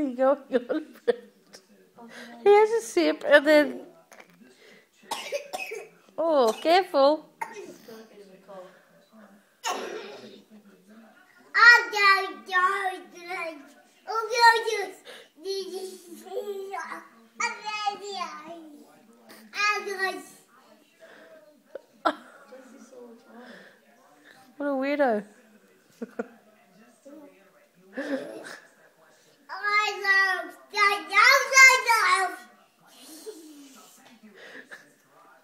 What is he has a sip and then. Oh, careful. He's a bit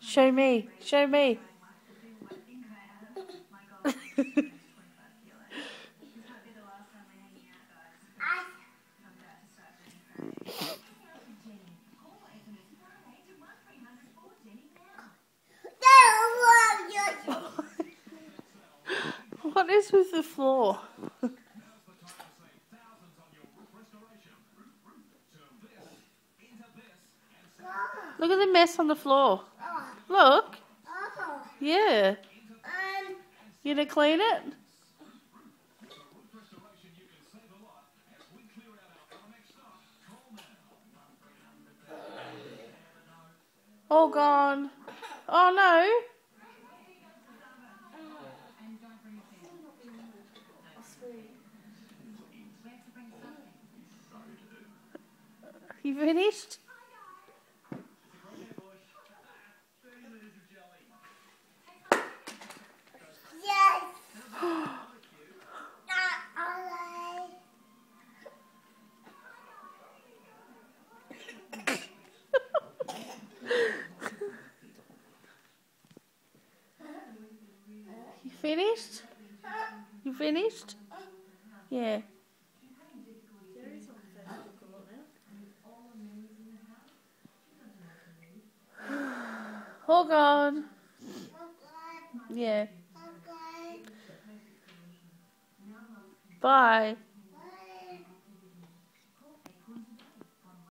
Show me. Show me. What is with the floor? Look at the mess on the floor. Look. Yeah. You gonna clean it? All gone. Oh no. You finished? You finished? You finished? Yeah. Jerry's on. Yeah. Bye.